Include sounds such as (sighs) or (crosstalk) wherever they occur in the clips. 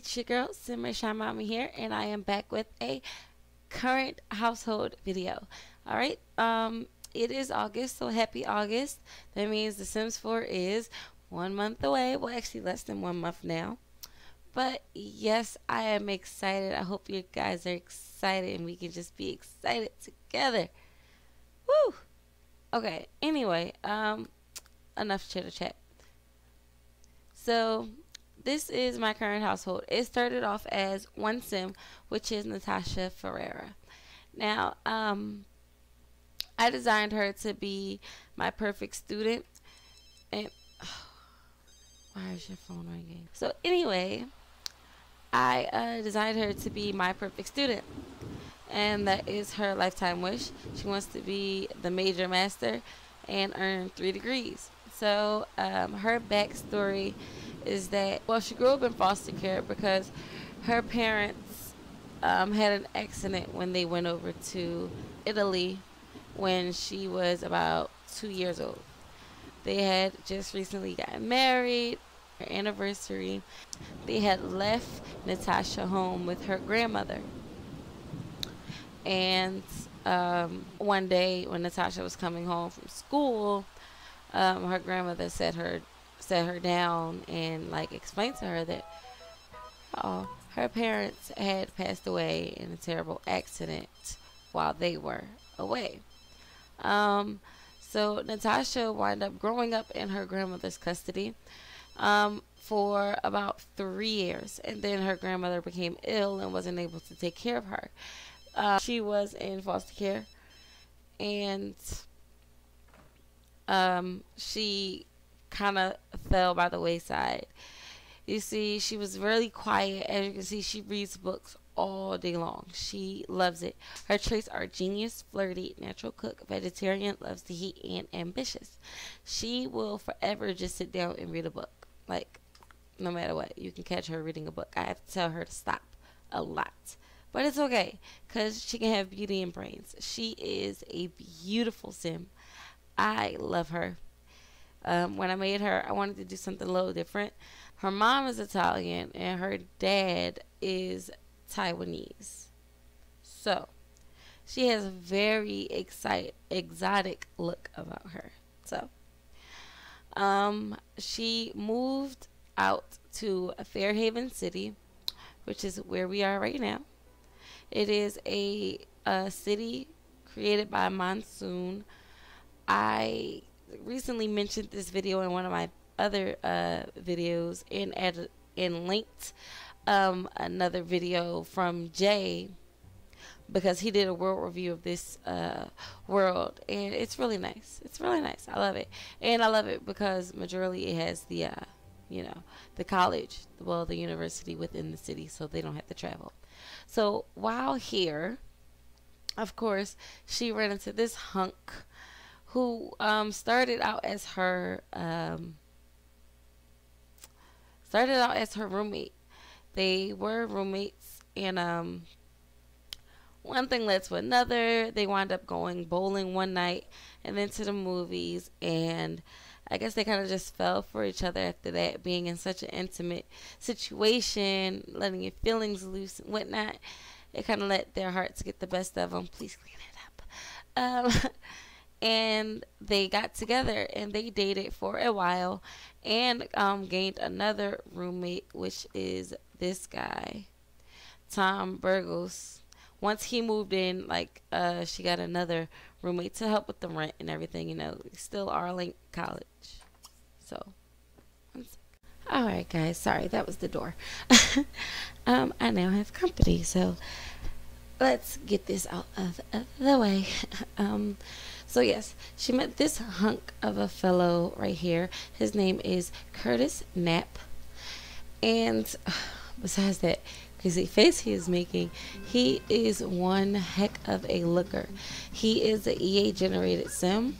it's your girl Simmer Shymamii here, and I am back with a current household video. All right, um, it is August, so happy August. That means The Sims 4 is one month away. Well, actually, less than one month now. But yes, I am excited. I hope you guys are excited, and we can just be excited together. Woo! Okay. Anyway, um, enough chitter chat. So this is my current household. It started off as one sim, which is Natasha Ferreira. Now, um, I designed her to be my perfect student. And oh, (sighs) why is your phone ringing? So anyway, I uh, designed her to be my perfect student. And that is her lifetime wish. She wants to be the major master and earn three degrees. So um, her backstory is that well she grew up in foster care because her parents um, had an accident when they went over to Italy when she was about two years old. They had just recently gotten married, her anniversary. They had left Natasha home with her grandmother. And um, one day when Natasha was coming home from school, um, her grandmother said her set her down and like explained to her that oh, her parents had passed away in a terrible accident while they were away. Um, so Natasha wound up growing up in her grandmother's custody um, for about three years, and then her grandmother became ill and wasn't able to take care of her. Uh, she was in foster care, and um, she kind of fell by the wayside. You see, she was really quiet. As you can see, she reads books all day long. She loves it. Her traits are genius, flirty, natural cook, vegetarian, loves to eat, and ambitious. She will forever just sit down and read a book. Like, no matter what, you can catch her reading a book. I have to tell her to stop a lot. But it's okay because she can have beauty and brains. She is a beautiful sim. I love her. Um, when I made her, I wanted to do something a little different. Her mom is Italian and her dad is Taiwanese. So, she has a very excite, exotic look about her. So, um, she moved out to Fairhaven City, which is where we are right now. It is a, a city created by Monsoon I recently mentioned this video in one of my other uh, videos and added and linked um, another video from Jay because he did a world review of this uh, world and it's really nice. It's really nice. I love it, and I love it because majorly it has the uh, you know the college, well the university within the city, so they don't have to travel. So while here, of course, she ran into this hunk who um, started out as her um, started out as her roommate. They were roommates, and um, one thing led to another. They wound up going bowling one night, and then to the movies, and I guess they kind of just fell for each other after that, being in such an intimate situation, letting your feelings loose and whatnot. It kind of let their hearts get the best of them. Please clean it up. (laughs) And they got together and they dated for a while and um, gained another roommate, which is this guy, Tom Burgos. Once he moved in, like uh, she got another roommate to help with the rent and everything. You know, still Arlington College. So, all right, guys. Sorry, that was the door. (laughs) um, I now have company, so let's get this out of, of the way. (laughs) um, so yes, she met this hunk of a fellow right here. His name is Curtis Knapp. And (sighs) besides that crazy face he is making, he is one heck of a looker. He is an EA generated sim.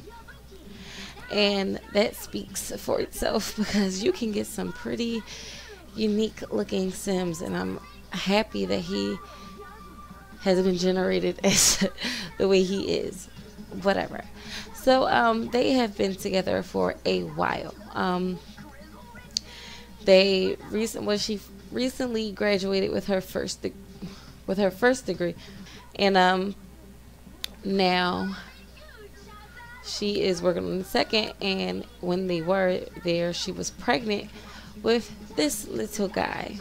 And that speaks for itself (laughs) because you can get some pretty unique looking sims and I'm happy that he has been generated (laughs) as the way he is whatever. So um, they have been together for a while. Um, they recent well, she recently graduated with her first de- with her first degree, and um, now she is working on the second. And when they were there, she was pregnant with this little guy.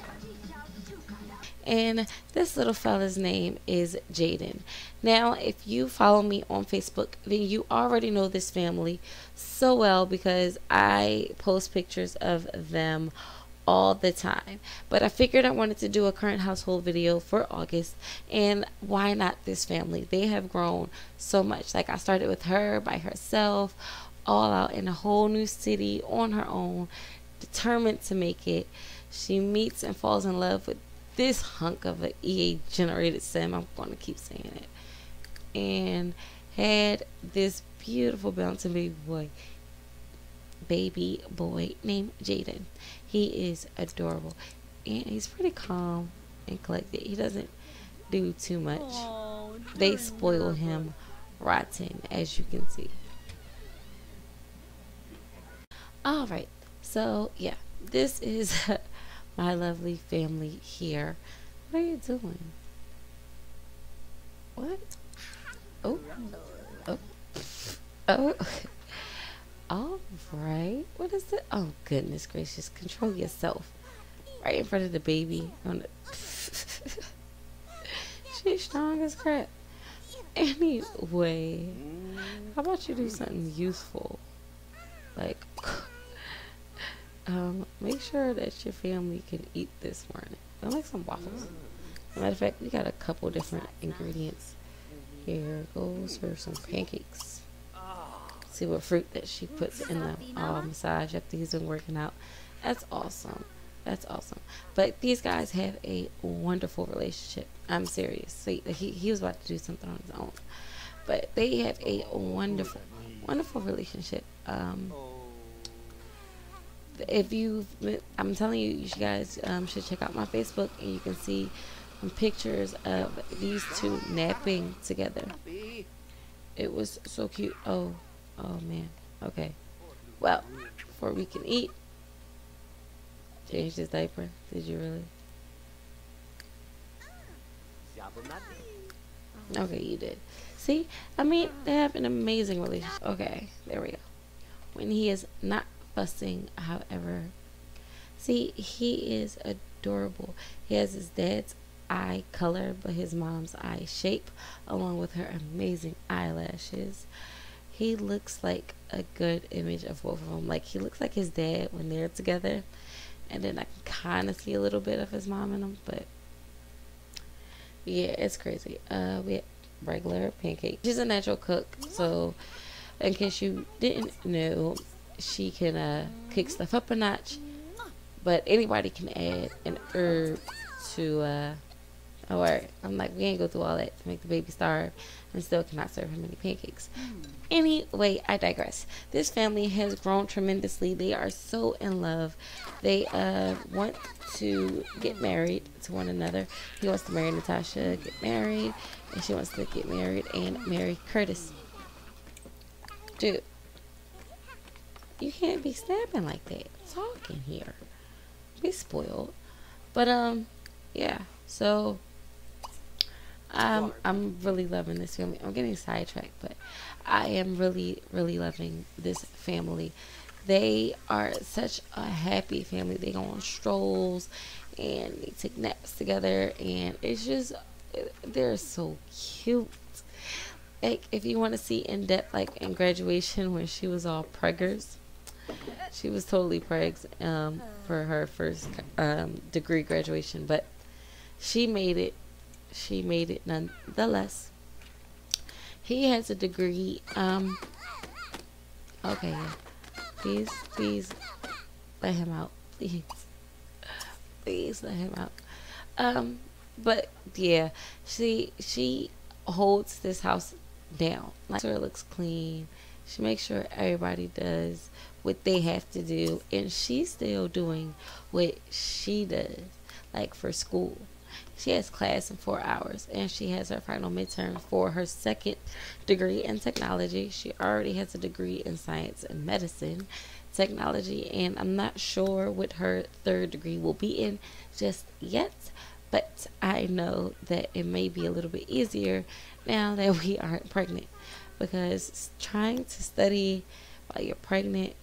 And this little fella's name is Jaden. Now, if you follow me on Facebook, then you already know this family so well because I post pictures of them all the time. But I figured I wanted to do a current household video for August. And why not this family? They have grown so much. Like I started with her by herself, all out in a whole new city on her own, determined to make it. She meets and falls in love with this hunk of an EA generated sim. I'm going to keep saying it. And had this beautiful bouncing baby boy, baby boy named Jaden. He is adorable. And he's pretty calm and collected. He doesn't do too much. Oh, they spoil him rotten, as you can see. Alright, so yeah, this is (laughs) my lovely family here. What are you doing? What? Oh. Oh. Oh. (laughs) All right. What is it? Oh, goodness gracious. Control yourself. Right in front of the baby. On the (laughs) She's strong as crap. Anyway, how about you do something useful? Like, um, make sure that your family can eat this morning. I like some waffles. matter of fact, we got a couple different ingredients. Here goes for some pancakes see what fruit that she puts in the uh, massage after he's been working out. That's awesome. That's awesome. But these guys have a wonderful relationship. I'm serious. So he, he was about to do something on his own. But they have a wonderful, wonderful relationship. Um, if you, I'm telling you, you guys um, should check out my Facebook and you can see some pictures of these two napping together. It was so cute. Oh, Oh man. Okay. Well, before we can eat, change his diaper. Did you really? Okay, you did. See, I mean, they have an amazing relationship. Okay, there we go. When he is not fussing, however, see, he is adorable. He has his dad's eye color, but his mom's eye shape, along with her amazing eyelashes he looks like a good image of both of them. Like he looks like his dad when they're together, and then I can kind of see a little bit of his mom in him. But yeah, it's crazy. Uh, we have regular pancake. She's a natural cook, so in case you didn't know, she can uh, cook stuff up a notch. But anybody can add an herb to. Uh, oh, alright, I'm like, we ain't go through all that to make the baby starve and still cannot serve him any pancakes. Anyway, I digress. This family has grown tremendously. They are so in love. They uh, want to get married to one another. He wants to marry Natasha, get married, and she wants to get married and marry Curtis. Dude, you can't be snapping like that. Talking here. Be spoiled. But um, yeah. So um, I'm really loving this family. I'm getting sidetracked, but I am really, really loving this family. They are such a happy family. They go on strolls and they take naps together, and it's just they're so cute. Like if you want to see in depth, like in graduation when she was all preggers, she was totally pregs um, for her first um, degree graduation, but she made it she made it nonetheless. He has a degree. Um. Okay. Please, please, let him out. Please, please let him out. Um. But yeah, she she holds this house down. Like, it looks clean. She makes sure everybody does what they have to do, and she's still doing what she does, like for school She has class in four hours, and she has her final midterm for her second degree in technology. She already has a degree in science and medicine technology, and I'm not sure what her third degree will be in just yet. But I know that it may be a little bit easier now that we aren't pregnant because trying to study while you're pregnant,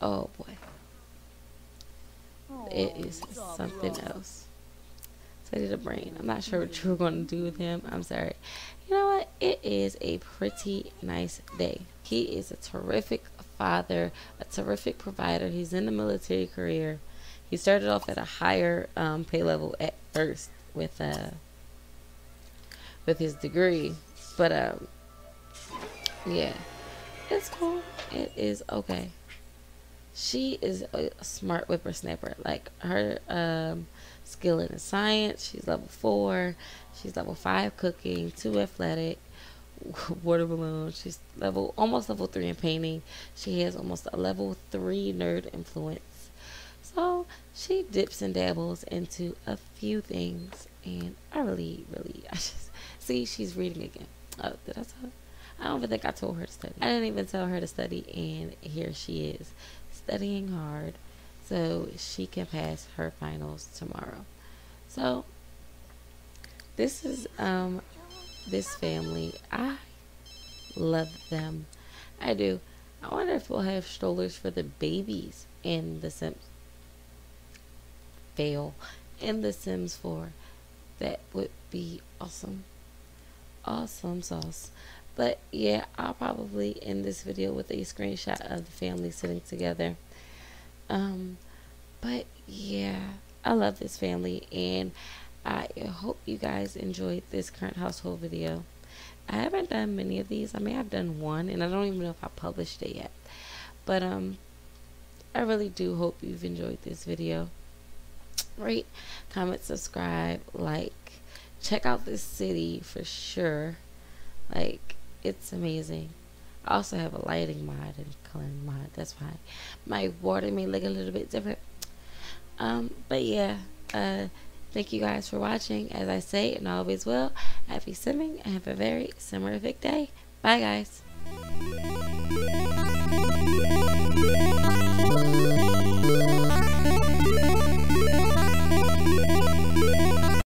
oh boy, it is something else. i Study the brain. I'm not sure what you're going to do with him. I'm sorry. You know what? It is a pretty nice day. He is a terrific father, a terrific provider. He's in the military career. He started off at a higher um, pay level at first with uh with his degree, but um yeah, it's cool. It is okay. She is a smart whippersnapper. Like her um skill in science, she's level four. She's level five cooking, two athletic, (laughs) water balloon. She's level almost level three in painting. She has almost a level three nerd influence. So she dips and dabbles into a few things, and I really, really, (laughs) I just see she's reading again. Oh, did I tell? Her? I don't even think I told her to study. I didn't even tell her to study, and here she is studying hard so she can pass her finals tomorrow. So this is um this family. I love them. I do. I wonder if we'll have strollers for the babies in the Sims. Fail in the Sims 4. That would be awesome. Awesome sauce. But yeah, I'll probably end this video with a screenshot of the family sitting together. Um, but yeah, I love this family and I hope you guys enjoyed this current household video. I haven't done many of these. I may have done one, and I don't even know if I published it yet. But um, I really do hope you've enjoyed this video. Rate, comment, subscribe, like. Check out this city for sure. Like, it's amazing. I also have a lighting mod and coloring mod. That's why my water may look a little bit different. Um, but yeah, uh, Thank you guys for watching. As I say and always will, happy simming and have a very simmerific day. Bye guys.